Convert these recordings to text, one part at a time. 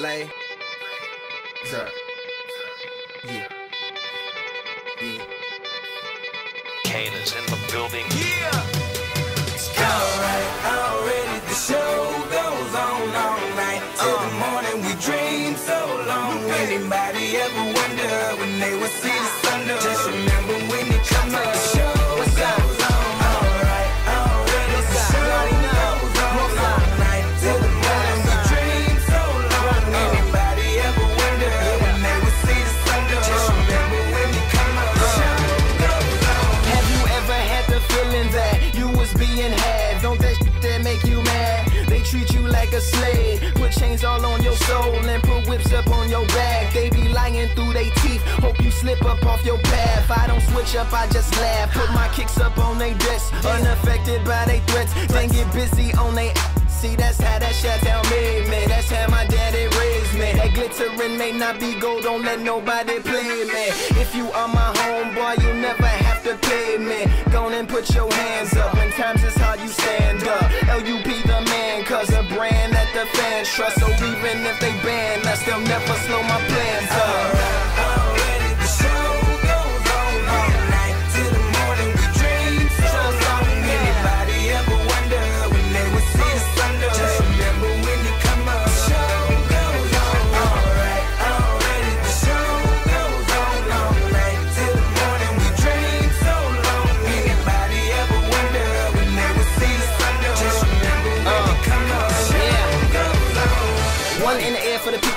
Lay. Up? Yeah. Yeah. Kane is in the building. Yeah. All on your soul and put whips up on your back. They be lying through their teeth, hope you slip up off your path. I don't switch up, I just laugh. Put my kicks up on they desk, unaffected by they threats. Then get busy on they. See, that's how that shit tell me, man. That's how my daddy raised me. That glittering may not be gold, don't let nobody play me. If you are my homeboy, you never have to pay me. Go and put your hands up. When times is trust. So even if they ban us, they'll never slow my plans up.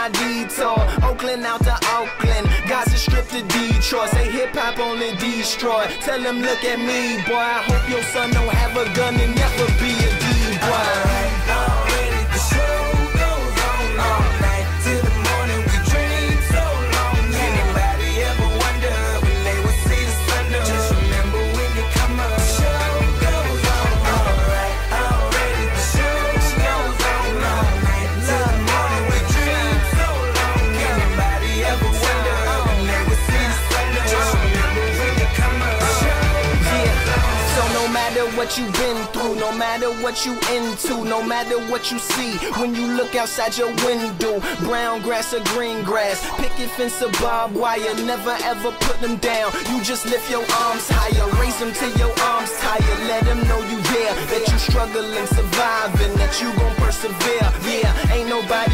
I detour, Oakland out to Auckland, Gaza Strip to Detroit. Say hip hop only destroy. Tell them look at me, boy. I hope your son don't have a gun and never be what you've been through, no matter what you into, no matter what you see, when you look outside your window, brown grass or green grass, picket fence or barbed wire, never ever put them down. You just lift your arms higher, raise them till your arms tired, let them know you there, that you struggling, surviving, that you gon' persevere. Yeah, ain't nobody